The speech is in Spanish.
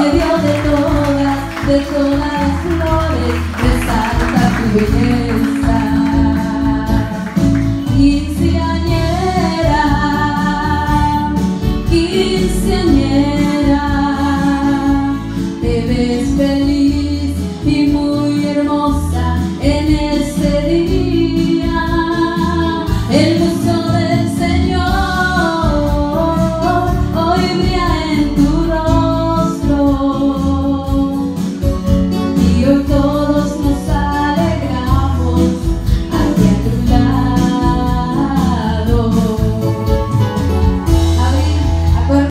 medio de todas, de todas las flores, resalta tu belleza.